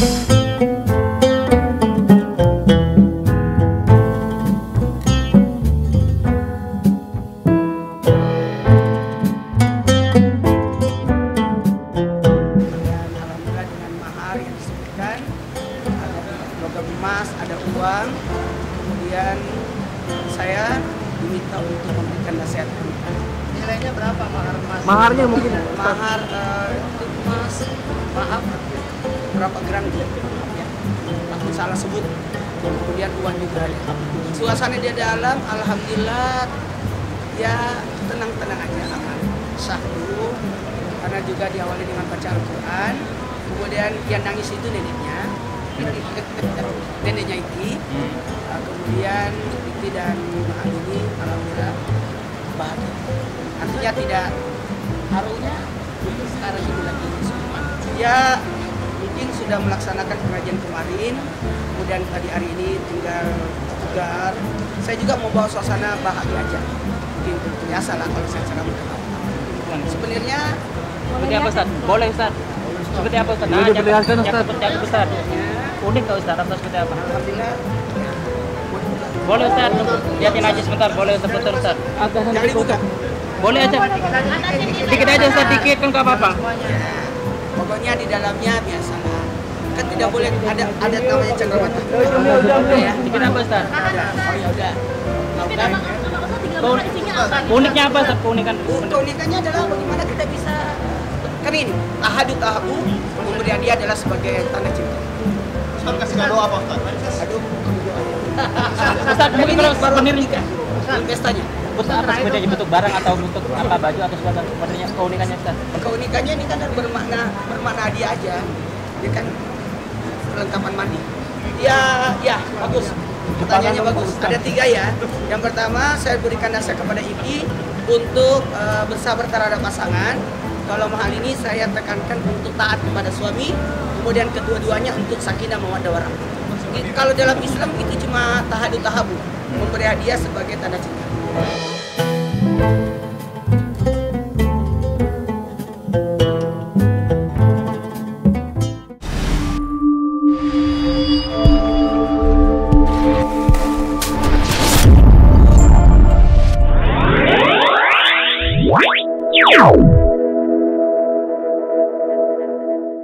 logam emas, ada uang. Kemudian saya diminta untuk memberikan nasihat Nilainya berapa mahar emas? Maharnya mungkin. Mahar uh, emas, maaf berapa gram dia? Ya, aku salah sebut. Kemudian uang juga ada. Suasana di dalam, alhamdulillah ya tenang-tenang aja aman. Sah dulu karena juga diawali dengan baca Al-Quran. Kemudian yang nangis itu neneknya, neneknya Iti. Uh, kemudian Iti dan Mahal ini alhamdulillah bahagia. Artinya tidak harunya sekarang ini lagi semua. Ya sudah melaksanakan pengajian kemarin, kemudian tadi hari ini tinggal tegar. Saya juga mau bawa suasana bahagia aja. Mungkin biasa lah kalau saya ceramah. Sebenarnya Seperti apa Ustaz? Boleh Ustaz. Seperti apa Ustaz? Diperlihatkan, yang Ustaz. seperti apa Ustaz? Unik nggak Ustaz atau seperti apa? alhamdulillah Boleh Ustaz, lihatin aja sebentar. Boleh sebentar Ustaz. jangan dibuka. Boleh aja. Dikit aja Ustaz, dikit kan nggak apa-apa. Ya, pokoknya di dalamnya biasalah. Kan tidak boleh ada ada namanya cakrawata. Ya, Dikit apa Ustaz? ada. Oh ya udah. Tahu kan? Uniknya apa Ustaz? Keunikan. Keunikannya adalah bagaimana kita bisa kan ini tahadu tahabu kemudian dia adalah sebagai tanda cinta. Ustaz kasih kado apa Ustaz? Aduh, Ustaz, mungkin kalau baru souvenir nikah, pestanya. Bentuk apa sebenarnya bentuk barang atau bentuk apa baju atau segala sebenarnya keunikannya Ustaz? Keunikannya ini kan bermakna bermakna dia aja. Dia kan perlengkapan mandi. Ya, ya, bagus. Pertanyaannya bagus. Ada tiga ya. Yang pertama, saya berikan nasihat kepada Iki untuk eh, bersabar terhadap pasangan. Kalau hal ini saya tekankan untuk taat kepada suami. Kemudian kedua-duanya untuk sakinah mawaddah warahmah. Kalau dalam Islam itu cuma tahadu tahabu, memberi hadiah sebagai tanda cinta.